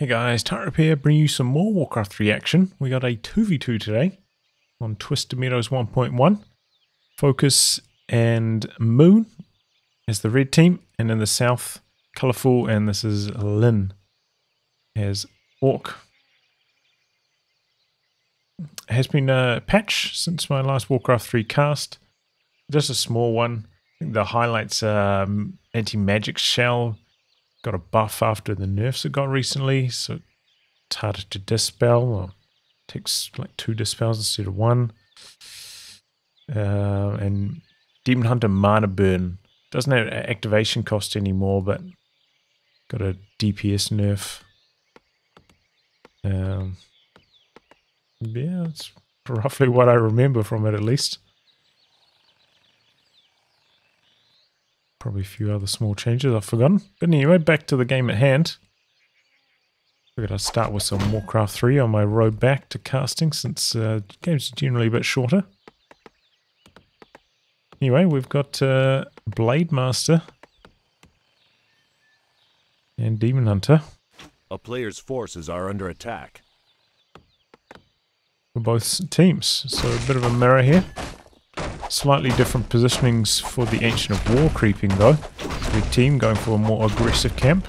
Hey guys, Tightrope here, bring you some more Warcraft 3 action. We got a 2v2 today on Twisted Meadows 1.1. Focus and Moon is the red team, and in the south, Colourful, and this is Lyn as Orc. It has been a patch since my last Warcraft 3 cast. Just a small one. the highlights are um, anti-magic shell got a buff after the nerfs it got recently, so it's harder to dispel, or takes like two dispels instead of one. Uh, and Demon Hunter Mana Burn doesn't have activation cost anymore, but got a DPS nerf. Um, yeah, it's roughly what I remember from it at least. Probably a few other small changes I've forgotten. But anyway, back to the game at hand. We're going to start with some Warcraft 3 on my road back to casting since uh, games are generally a bit shorter. Anyway, we've got uh, Blade Master and Demon Hunter. A player's forces are under attack. For both teams, so a bit of a mirror here. Slightly different positionings for the Ancient of War creeping though. Big team going for a more aggressive camp.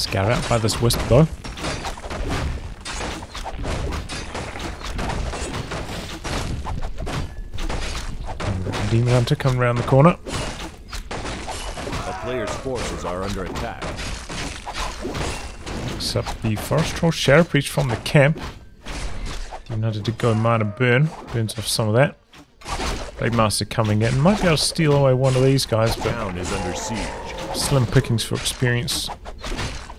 Scout out by this Wisp though. Demon Hunter coming around the corner. A player's forces are under attack. Picks up the first Troll Shadow Priest from the camp. United to go Mana Burn. Burns off some of that. Blade Master coming in. Might be able to steal away one of these guys, but Town is under siege. slim pickings for experience.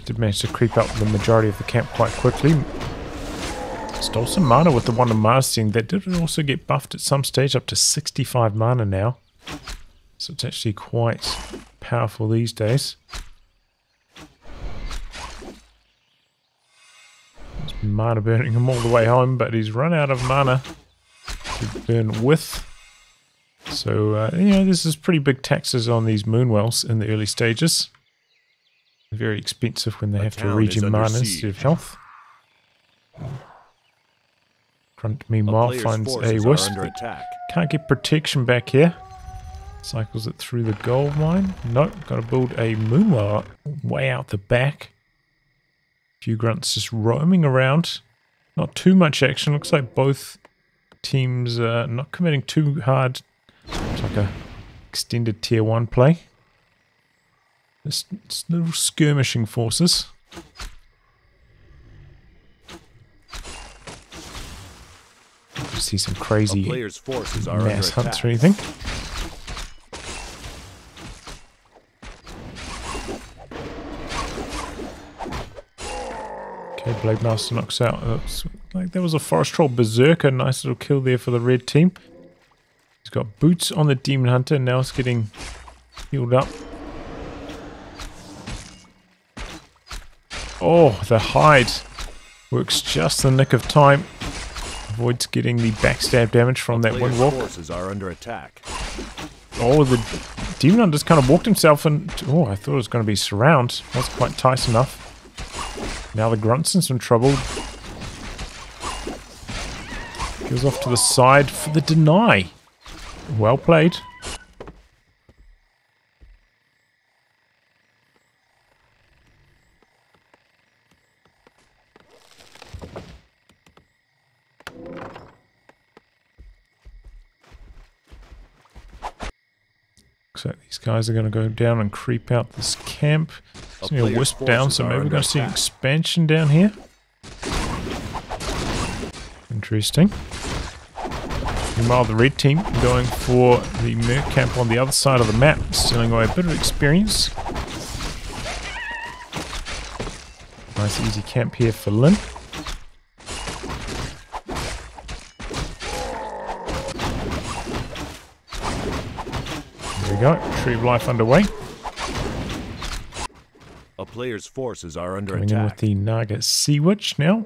Did manage to creep up the majority of the camp quite quickly. Stole some mana with the Wonder Marsting. That did also get buffed at some stage up to 65 mana now. So it's actually quite powerful these days. Mana burning him all the way home, but he's run out of mana to burn with. So, uh, you know, this is pretty big taxes on these moonwells in the early stages. Very expensive when they A have to regen mana instead of health. Grunt, meanwhile, finds a wisp. attack. Can't get protection back here. Cycles it through the gold mine. Nope, gotta build a moonwell way out the back. Few grunts just roaming around. Not too much action. Looks like both teams are not committing too hard. It's like a extended tier one play. Just, just little skirmishing forces. See some crazy player's forces are mass hunts or anything. Blade Master knocks out. Looks like there was a Forest Troll Berserker. Nice little kill there for the red team. He's got boots on the Demon Hunter. Now it's getting healed up. Oh, the hide works just the nick of time. Avoids getting the backstab damage from that Player's Windwalk. forces are under attack. Oh, the Demon Hunter just kind of walked himself and... Oh, I thought it was going to be Surround. That's quite tight enough. Now the Grunt's in some trouble. Goes off to the side for the Deny. Well played. Looks like these guys are going to go down and creep out this camp. See a player's wisp down, so maybe we're going to see attack. expansion down here. Interesting. Meanwhile, the red team going for the merc camp on the other side of the map, stealing away a bit of experience. Nice easy camp here for Lyn. There we go, Retrieve life underway. Player's forces are under Coming in with the Naga Sea Witch now.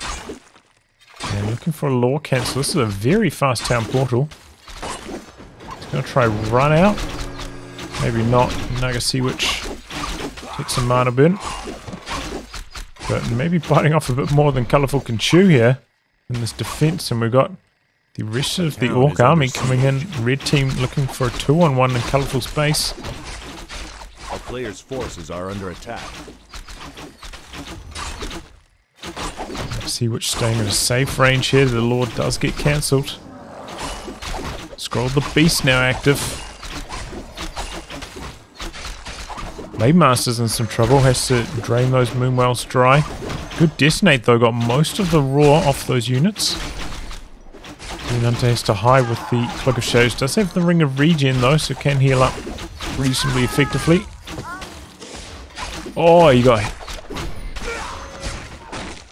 And looking for a law cancel. This is a very fast town portal. It's going to try run out. Maybe not. Naga Sea Witch takes some mana burn. But maybe biting off a bit more than Colourful can chew here in this defense. And we've got the rest of the Orc army coming in. Red team looking for a 2-on-1 in Colourful space. Player's forces are under attack. Sea Witch staying in a safe range here. The Lord does get cancelled. Scroll the Beast now active. Master's in some trouble. Has to drain those Moonwells dry. Good Detonate though. Got most of the roar off those units. Green Hunter has to hide with the Cloak of Shadows. Does have the Ring of Regen though, so can heal up reasonably effectively. Oh, you got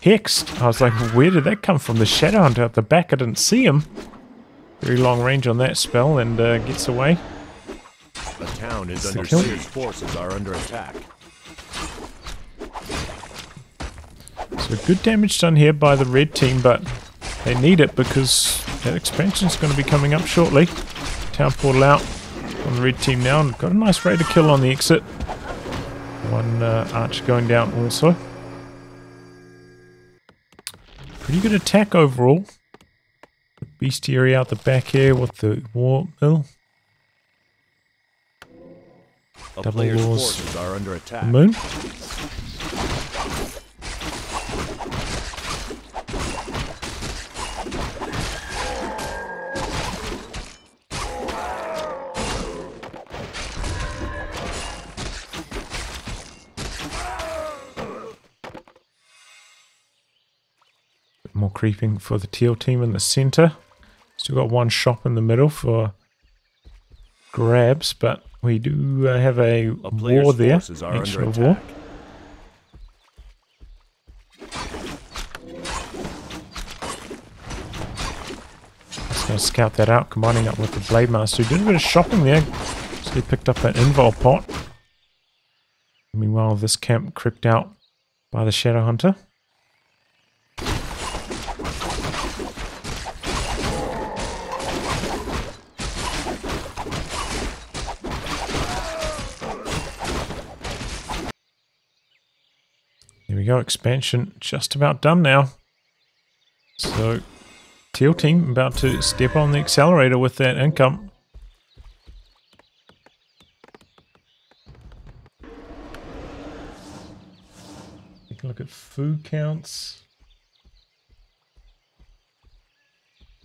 hexed. I was like, where did that come from? The Shadow Hunter at the back, I didn't see him. Very long range on that spell and uh, gets away. The town is under. Seer's forces are under attack. So good damage done here by the red team, but they need it because that expansion's going to be coming up shortly. Town portal out on the red team now and got a nice rate of kill on the exit. One uh, archer going down also. Pretty good attack overall. Bestiary out the back here with the war mill. A Double wars. are under attack. The moon. Creeping for the teal team in the center. Still got one shop in the middle for grabs, but we do uh, have a, A war there. forces are under Actual attack. war. Just gonna scout that out, combining up with the Blade Master, did a bit of shopping there. So he picked up an invul pot. Meanwhile, this camp crept out by the Shadow Hunter. We go, expansion just about done now. So, Teal team about to step on the accelerator with that income. Take a look at food counts.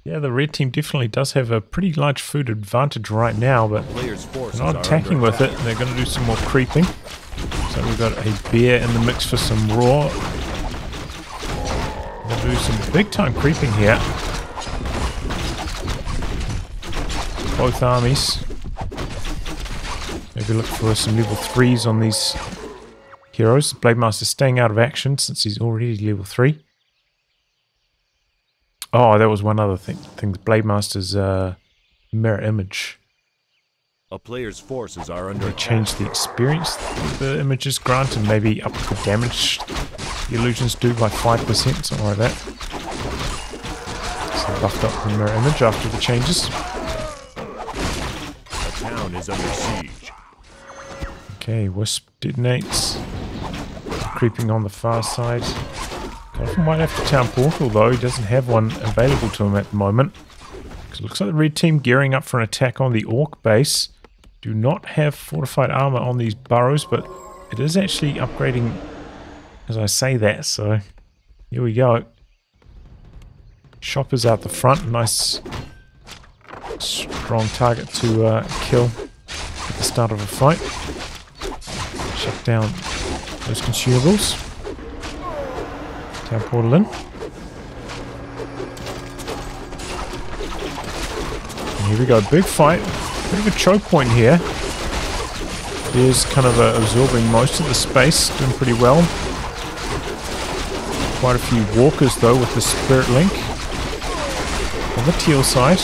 Yeah, the red team definitely does have a pretty large food advantage right now, but they're not attacking with it. attack. They're going to do some more creeping. So we've got a bear in the mix for some roar. We'll do some big time creeping here. Both armies. Maybe look for some level 3s on these heroes. Blade Master staying out of action since he's already level 3. Oh, that was one other thing. thing the Blade Master's uh, mirror image. A player's forces are under change the experience the images grant and maybe up the damage the illusions do by 5%, something like that. So buffed up the mirror image after the changes. A town is under siege. Okay, Wisp detonates. Creeping on the far side. Coffin might have to town portal though, he doesn't have one available to him at the moment. 'Cause it looks like the red team gearing up for an attack on the Orc base. Do not have fortified armor on these burrows, but it is actually upgrading as I say that, so here we go. Shoppers out the front, nice strong target to uh, kill at the start of a fight. Shut down those consumables. Town portal in. And here we go, big fight. Bit of a choke point here. Is kind of uh, absorbing most of the space, doing pretty well. Quite a few walkers though with the Spirit Link. On the teal side.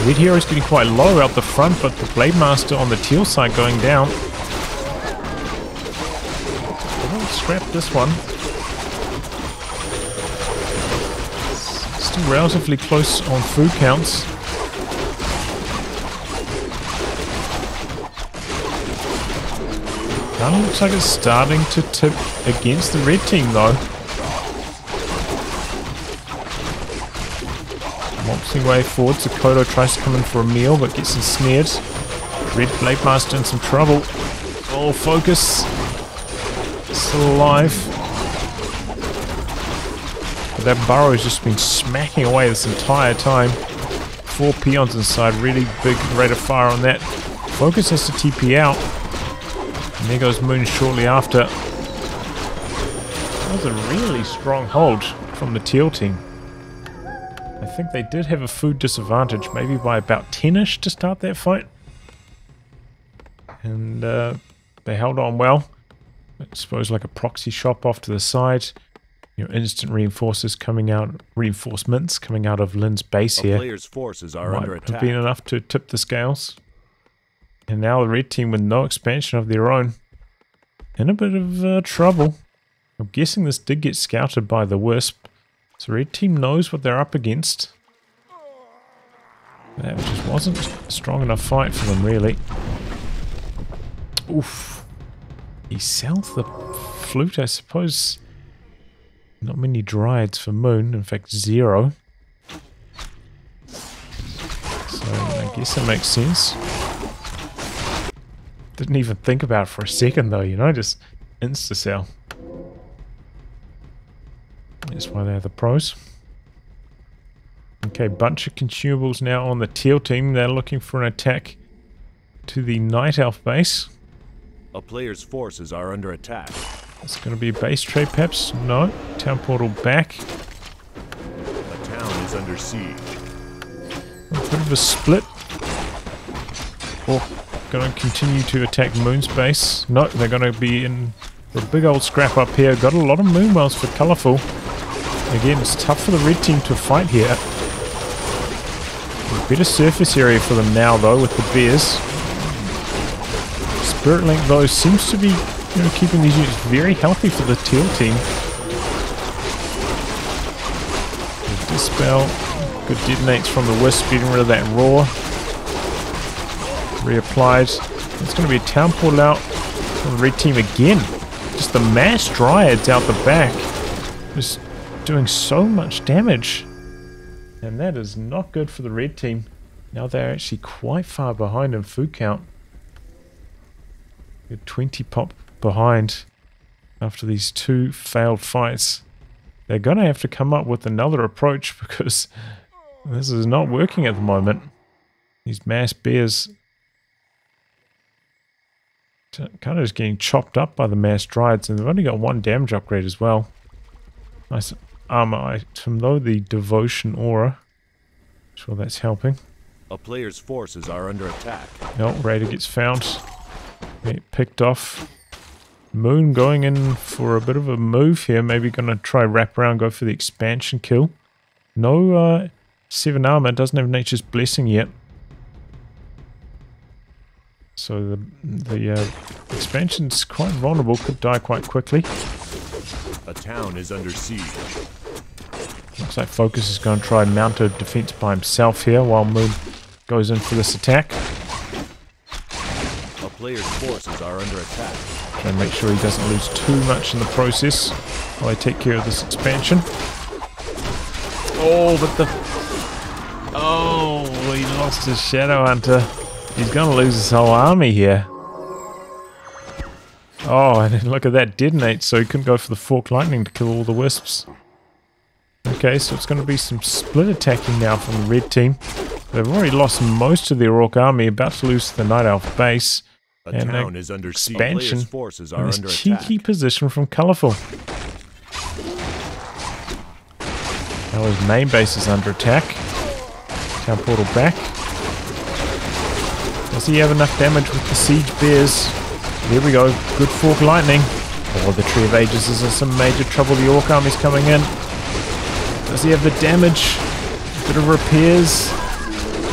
The red hero is getting quite low out the front, but the Blade Master on the teal side going down. I'll scrap this one. Still relatively close on food counts. Of looks like it's starting to tip against the red team though. Waltzing way forward, Sakoto tries to come in for a meal but gets ensnared. Red Blade Master in some trouble. Oh, focus. Still alive. But that burrow has just been smacking away this entire time. Four peons inside, really big rate of fire on that. Focus has to TP out. And there goes Moon shortly after. That was a really strong hold from the teal team. I think they did have a food disadvantage, maybe by about 10ish to start that fight. And uh, they held on well. I suppose like a proxy shop off to the side. You know, instant reinforcers coming out, reinforcements coming out of Lyn's base A here. player's forces are Might under have been enough to tip the scales. And now the red team with no expansion of their own. In a bit of uh, trouble. I'm guessing this did get scouted by the Wisp. So red team knows what they're up against. That just wasn't a strong enough fight for them, really. Oof. He sells the flute, I suppose. Not many dryads for Moon. In fact, zero. So I guess that makes sense. Didn't even think about it for a second though, you know, just insta-sell. That's why they're the pros. Okay, bunch of consumables now on the teal team. They're looking for an attack to the night elf base. A player's forces are under attack. It's going to be a base trade perhaps. No. Town portal back. A town is under siege. A bit of a split. Or going to continue to attack Moon's base. No, they're going to be in a big old scrap up here. Got a lot of Moonwells for Colourful. Again, it's tough for the red team to fight here. Better surface area for them now, though, with the bears. Spirit Link, though, seems to be you know, keeping these units very healthy for the teal team. Dispel. Good detonates from the Wisp, getting rid of that roar. Reapplied. It's going to be a town portal out from the red team again. Just the mass dryads out the back. Just doing so much damage. And that is not good for the red team. Now they're actually quite far behind in food count. They're 20 pop behind after these two failed fights. They're going to have to come up with another approach because this is not working at the moment. These mass bears kind of just getting chopped up by the mass dryads and they've only got one damage upgrade as well. Nice armor item though, the devotion aura. Sure that's helping. A player's forces are under attack. No, Raider gets found. Get picked off. Moon going in for a bit of a move here. Maybe going to try wrap around, go for the expansion kill. No uh, 7 armor, doesn't have Nature's Blessing yet. So the, the uh, expansion's quite vulnerable, could die quite quickly. A town is under siege. Looks like Focus is going to try and mount a defense by himself here while Moon goes in for this attack. A player's forces are under attack. Try and make sure he doesn't lose too much in the process while I take care of this expansion. Oh, but the... Oh, he lost his Shadow Hunter. He's going to lose his whole army here. Oh, and then look at that detonate, so he couldn't go for the Fork Lightning to kill all the Wisps. Okay, so it's going to be some split attacking now from the red team. They've already lost most of their Orc army, about to lose the Night Elf base. A And town is under. Expansion forces in are this under cheeky attack. position from Colourful. Now his main base is under attack. Town portal back. Does he have enough damage with the siege bears? There we go. Good fork lightning. Oh, the Tree of Ages is in some major trouble. The Orc army's coming in. Does he have the damage? Bit of repairs.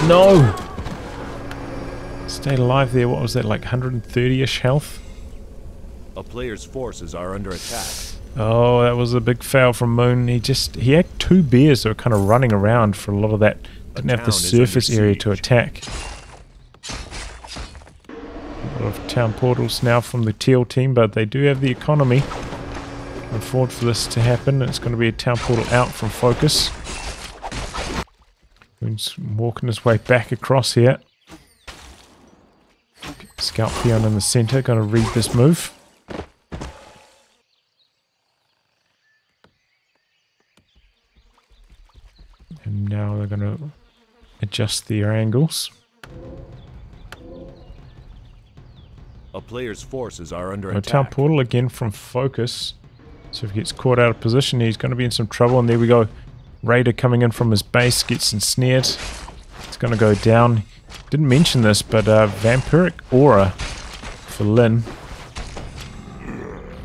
No! Stayed alive there. What was that, like 130-ish health? A player's forces are under attack. Oh, that was a big fail from Moon. He just he had two bears that were kind of running around for a lot of that. Didn't have the town is under surface area to attack. Lot of town portals now from the teal team, but they do have the economy. Can afford for this to happen. It's going to be a town portal out from focus. He's walking his way back across here. Scout peon in the center, going to read this move. And now they're going to adjust their angles. A player's forces are under A town attack. portal again from focus. So if he gets caught out of position, he's going to be in some trouble. And there we go. Raider coming in from his base, gets ensnared. It's going to go down. Didn't mention this, but uh, Vampiric Aura for Lyn.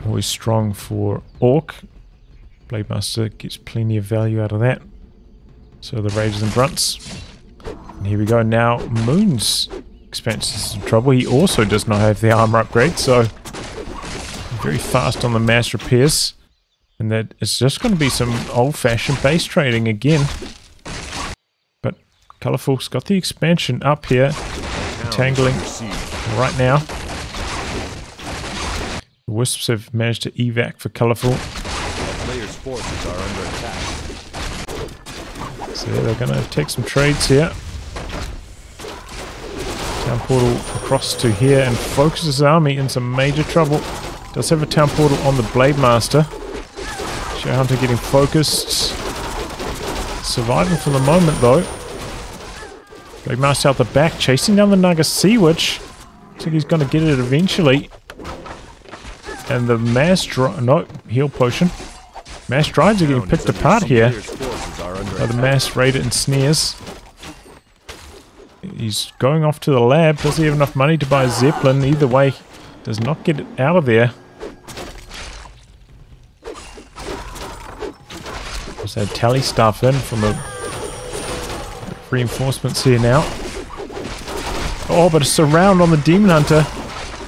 Always strong for Orc. Blade Master gets plenty of value out of that. So the Raiders and Grunts. And here we go. Now Moon's expansion is in trouble. He also does not have the armor upgrade, so very fast on the mass repairs. And that it's just going to be some old-fashioned base trading again. But Colourful's got the expansion up here, Tangling. right now. The Wisps have managed to evac for Colourful. Player's forces are under attack. So they're going to take some trades here. Town portal across to here and focuses his army in some major trouble. Does have a town portal on the Blade Master. Shadow Hunter getting focused. Surviving for the moment though. Blade Master out the back, chasing down the Naga Sea Witch. Looks like he's going to get it eventually. And the mass dri- no heal potion. Mass dryads are getting picked apart here are by the mass raider and snares. He's going off to the lab. Does he have enough money to buy a Zeppelin? Either way, does not get out of there. Just had tally stuff in from the reinforcements here now. Oh, but a surround on the Demon Hunter.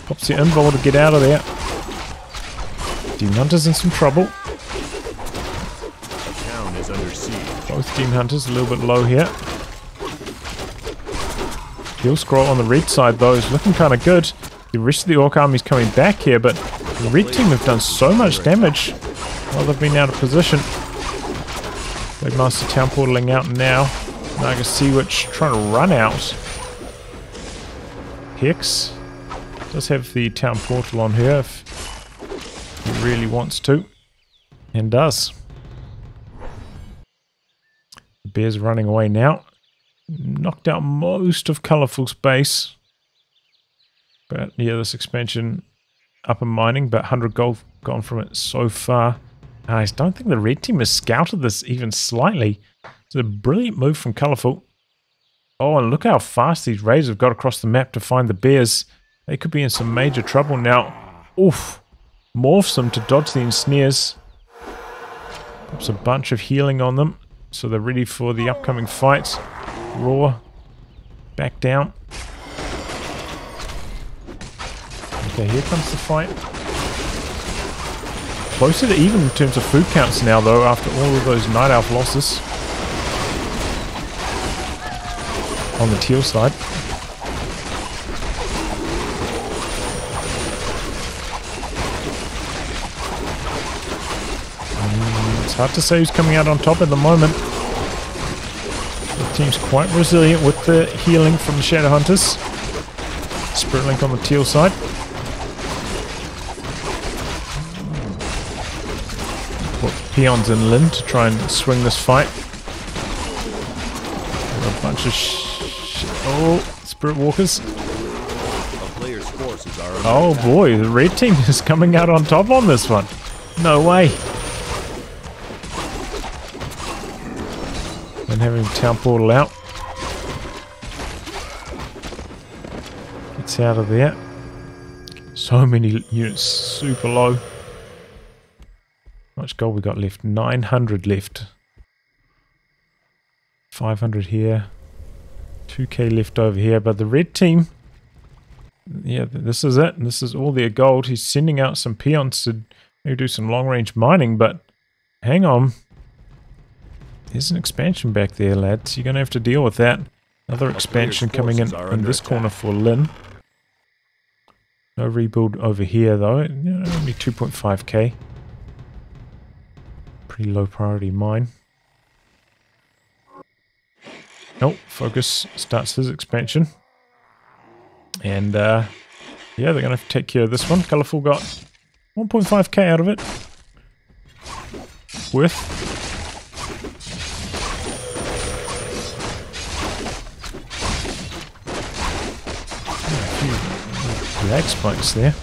Pops the invul to get out of there. Demon Hunter's in some trouble. Town is under siege. Both Demon Hunters a little bit low here. Heal scroll on the red side though is looking kind of good. The rest of the Orc army's coming back here, but the red team have done so much damage while they've been out of position. Blade Master Town portaling out now. Naga Sea Witch trying to run out. Hex does have the town portal on her if he really wants to. And does. The bear's running away now. Knocked out most of Colourful's base. But yeah, this expansion up in mining, but 100 gold gone from it so far. I don't think the red team has scouted this even slightly. It's a brilliant move from Colourful. Oh, and look how fast these raiders have got across the map to find the bears. They could be in some major trouble now. Oof. Morphs them to dodge the ensnares. Pops a bunch of healing on them. So they're ready for the upcoming fight. Raw. Back down. Okay, here comes the fight. Closer to even in terms of food counts now, though, after all of those Night Elf losses. On the teal side. Mm, It's hard to say who's coming out on top at the moment. Team's quite resilient with the healing from the Shadow Hunters. Spirit Link on the teal side. Put peons in Lyn to try and swing this fight. A bunch of sh oh Spirit Walkers. A player's forces are under Oh boy, the red team is coming out on top on this one. No way. And having town portal out. Gets out of there. So many units super low. How much gold we got left? 900 left. 500 here. 2k left over here. But the red team yeah, this is it. This is all their gold. He's sending out some peons to maybe do some long range mining, but hang on. There's an expansion back there, lads. You're going to have to deal with that. Another expansion coming in in this corner for Lyn. No rebuild over here though. Only 2.5k. Pretty low priority mine. Nope, Focus starts his expansion. And uh, yeah, they're going to take care of this one. Colourful got 1.5k out of it. Worth. Lag spikes there.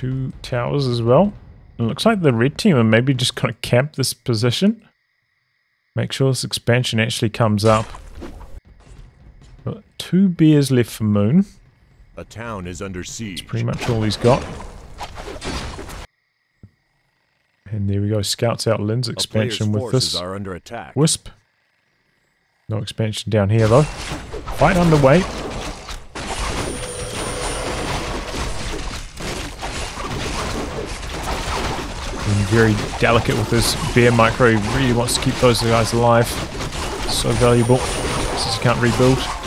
two towers as well. It looks like the red team are maybe just going to camp this position. Make sure this expansion actually comes up. Two bears left for Moon. A town is under siege. That's pretty much all he's got. And there we go. Scouts out Lyn's expansion with this are under attack. Wisp. No expansion down here though. Fight underway. very delicate with this bear micro. He really wants to keep those guys alive. So valuable since he can't rebuild.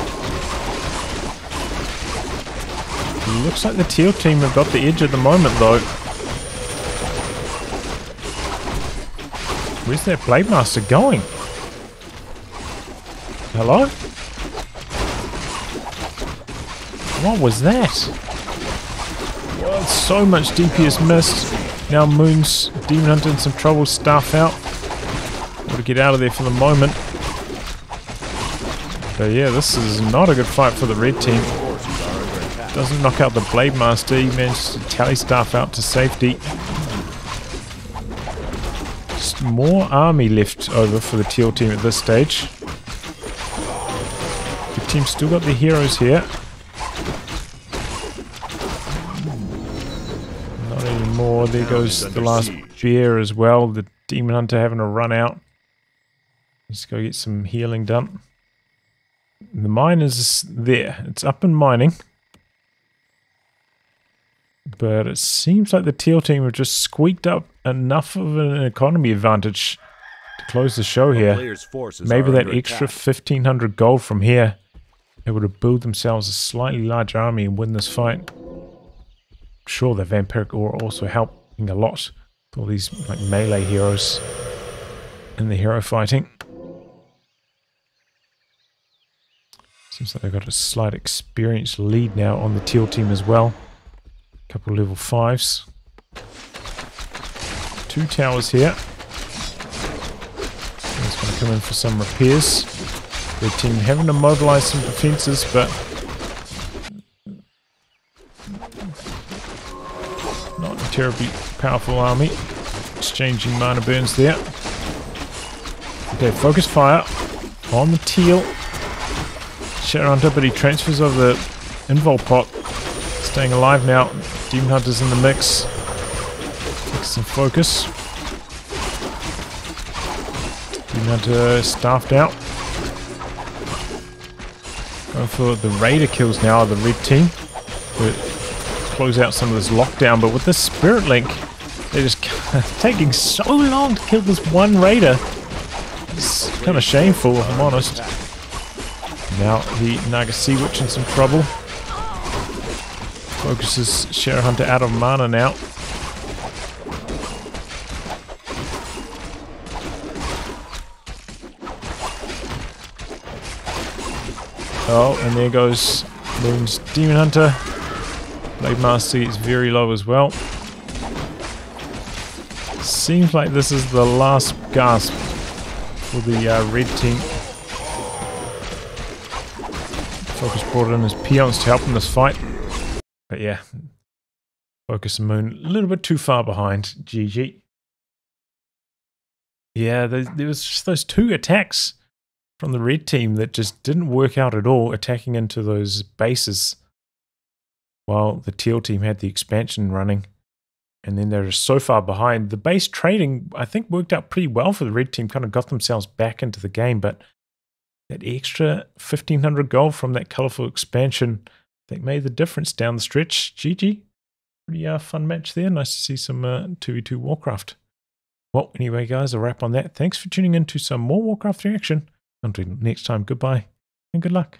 Looks like the teal team have got the edge at the moment though. Where's that Blade Master going? Hello? What was that? Well, so much DPS missed. Now Moon's Demon Hunter in some trouble, staff out. Got to get out of there for the moment. But yeah, this is not a good fight for the red team. Doesn't knock out the Blade Master, he managed to tally staff out to safety. Just more army left over for the teal team at this stage. The team still got the heroes here. Not any more. There goes the last bear as well. The demon hunter having a run out. Let's go get some healing done. The mine is there. It's up and mining. But it seems like the teal team have just squeaked up enough of an economy advantage to close the show here. Maybe that extra 1500 gold from here, able to build themselves a slightly larger army and win this fight sure the vampiric aura also helping a lot with all these like melee heroes in the hero fighting. Seems like they've got a slight experience lead now on the teal team as well. Couple level fives. Two towers here. It's going to come in for some repairs. The team having to mobilize some defenses, but not a terribly powerful army. Exchanging mana burns there. Okay, focus fire on the teal. Shadowhunter, but he transfers over the invul pot. Staying alive now. Demon Hunter's in the mix. Takes some focus. Demon Hunter staffed out. Going for the Raider kills now, the red team. But close out some of this lockdown, but with this Spirit Link, they're just taking so long to kill this one Raider. It's kind of shameful, if I'm honest. Now the Naga Sea Witch in some trouble. Focuses Shadowhunter out of mana now. Oh, and there goes Moon's Demon Hunter. Blade Master is very low as well. Seems like this is the last gasp for the uh, red team. Focus brought in his peons to help in this fight. But yeah, Focus Moon a little bit too far behind. GG. Yeah, there, there was just those two attacks from the red team that just didn't work out at all, attacking into those bases while the teal team had the expansion running. And then they're so far behind. The base trading, I think, worked out pretty well for the red team, kind of got themselves back into the game, but that extra 1500 gold from that colorful expansion that made the difference down the stretch. GG. Pretty uh, fun match there. Nice to see some uh, 2v2 Warcraft. Well, anyway, guys, a wrap on that. Thanks for tuning in to some more Warcraft reaction. Until next time, goodbye and good luck.